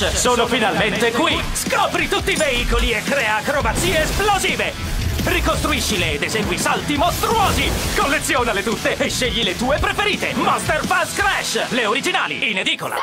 Crash sono finalmente qui! Scopri tutti i veicoli e crea acrobazie esplosive! Ricostruiscile ed esegui salti mostruosi! Collezionale tutte e scegli le tue preferite! Monster Fast Crash! Le originali, in edicola!